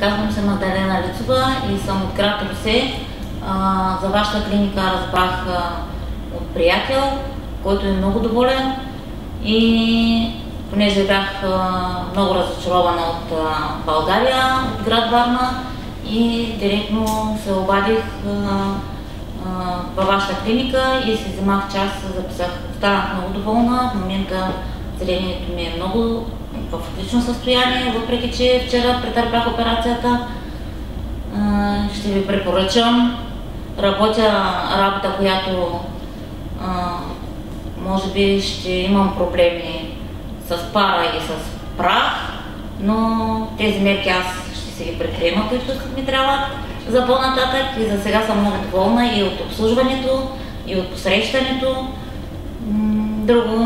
Казвам се Магдалена Лицова и съм от град Русе. За вашата клиника разбрах от приятел, който е много доволен и понеже бях много разочарована от България, от град Варна и директно се обадих във вашата клиника и си вземах час, записах. Станах много доволна. В момента зрението ми е много в отлично състояние, въпреки че вчера претърпях операцията. Ще ви препоръчам. Работя работа, която може би ще имам проблеми с пара и с прах, но тези мерки аз ще се ги предприема, които ми трябва за по-нататък и за сега съм много доволна и от обслужването, и от посрещането. Друго